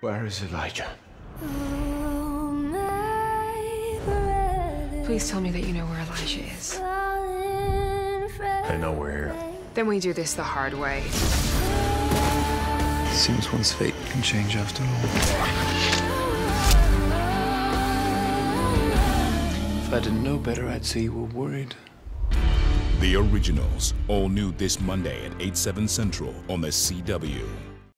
Where is Elijah? Please tell me that you know where Elijah is. I know we're here. Then we do this the hard way. Seems one's fate can change after all. If I didn't know better, I'd say you were worried. The Originals, all new this Monday at 8, 7 central on the CW.